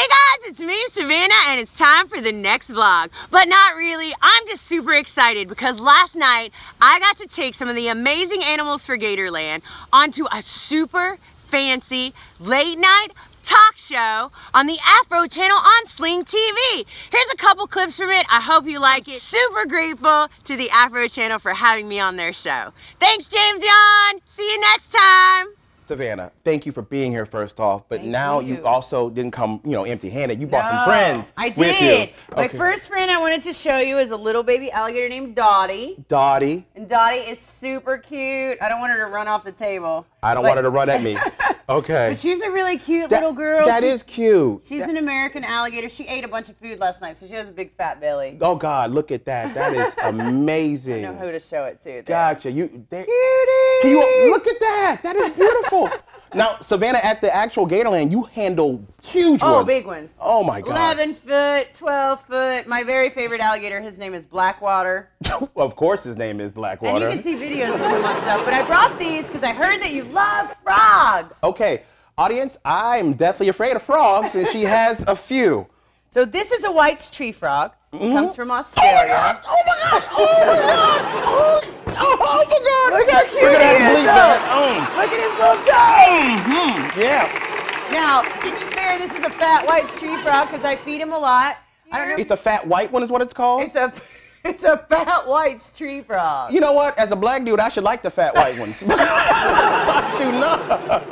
Hey guys, it's me, Savannah, and it's time for the next vlog. But not really, I'm just super excited because last night I got to take some of the amazing animals for Gatorland onto a super fancy late night talk show on the Afro channel on Sling TV. Here's a couple clips from it. I hope you like it. Super grateful to the Afro channel for having me on their show. Thanks, James Yon. See you next time. Savannah, thank you for being here first off. But Thank now you. you. also didn't come, you know, empty-handed. You brought some friends. I did. My Okay. first friend I wanted to show you is a little baby alligator named Dottie. Dottie. And Dottie is super cute. I don't want her to run off the table. I don't But- want her to run at me. Okay. But she's a really cute That- little girl. That she's, is cute. She's That- an American alligator. She ate a bunch of food last night, so she has a big fat belly. Oh God, look at that. That is amazing. I know who to show it to. there. Gotcha. You. There, Cutie. Can you look at that? That is beautiful. Now, Savannah, at the actual Gatorland, you handle huge Oh, ones. big ones. Oh my God. 11 foot, 12 foot. My very favorite alligator, his name is Blackwater. of course, his name is Blackwater. And you can see videos of him on stuff. But I brought these because I heard that you love frogs. Okay, audience, I'm deathly afraid of frogs, and she has a few. So this is a White's tree frog. It Mm-hmm. comes from Australia. Oh my God! Oh my God! Oh, oh my God! Look how cute We're gonna he have to is. bleep that. Look at his little toes. Mm, yeah. Now, to be fair, this is a fat white tree frog because I feed him a lot. I don't know. It's a fat white one, is what it's called. It's a it's a fat White's tree frog. you know what? As a black dude, I should like the fat white ones. I do not.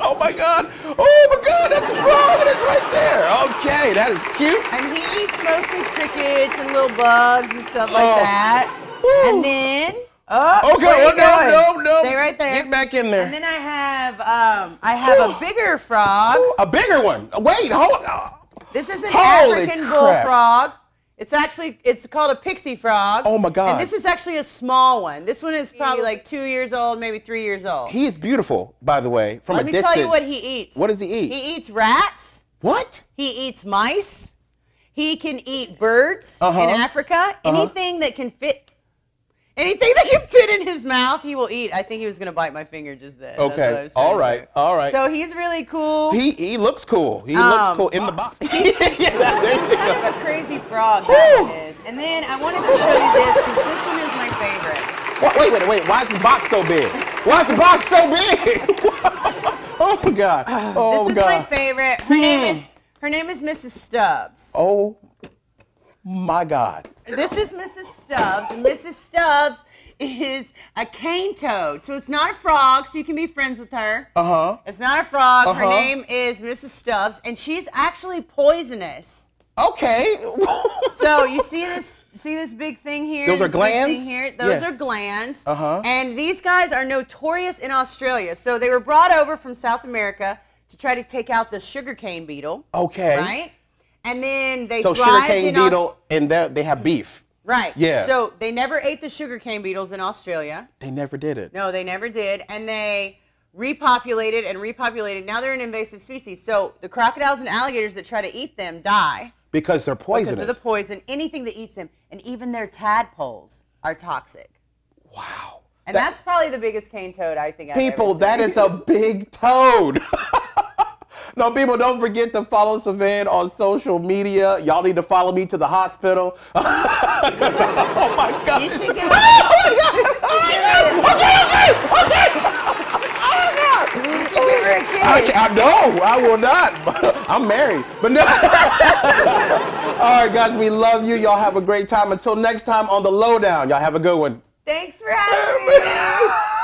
Oh my God! Oh my God! That's a frog, and it's right there. Okay, that is cute. And he eats mostly crickets and little bugs and stuff like Oh. that. Woo. And then oh, Okay, where oh, no, going? no, no. Stay right there. Get back in there. And then I have um I have a bigger frog. A bigger one. Wait, hold on. This is an Holy African crap. bullfrog. It's actually it's called a pixie frog. Oh my God. And this is actually a small one. This one is probably like two years old, maybe three years old. He is beautiful, by the way, from Let a me distance. tell you what he eats. What does he eat? He eats rats. What? He eats mice. He can eat birds Uh-huh. in Africa. Anything that can fit, anything that can fit in his mouth, he will eat. I think he was gonna bite my finger just then. That's what I Okay. All right. show. All right. So he's really cool. he he looks cool. He Um, looks cool in the box. yeah, there you kind go. of a crazy frog that one is. And then I wanted to show you this because this one is my favorite. Wait, wait, wait. Why is the box so big? Why is the box so big? oh my God. Oh this is God. my favorite. Her name is her name is Mrs. Stubbs. Oh my God. This is Mrs. Stubbs. And Mrs. Stubbs is a cane toad. So it's not a frog, so you can be friends with her. Uh huh. It's not a frog. Her Uh-huh. name is Mrs. Stubbs, and she's actually poisonous. Okay. So you see this see this big thing here? Those are this big thing glands? Here? Those Yeah. are glands. Uh-huh. And these guys are notorious in Australia. So they were brought over from South America to try to take out the sugarcane beetle. Okay. Right? And then they So sugarcane beetle, and they they have beef. Right. Yeah. So they never ate the sugarcane beetles in Australia. They never did it. No, they never did. And they repopulated and repopulated. Now they're an invasive species. So the crocodiles and alligators that try to eat them die Because they're poisonous. because of the poison. Anything that eats them, and even their tadpoles are toxic. wow. And that's probably the biggest cane toad I think I've People, that is a big toad. no, people, don't forget to follow Savan on social media. Y'all need to follow me to the hospital. oh my God. You should should oh, give her a kiss. I, I know, I will not. I'm married. But no. All right, guys, we love you. Y'all have a great time. Until next time on The Lowdown, y'all have a good one. Thanks for having me.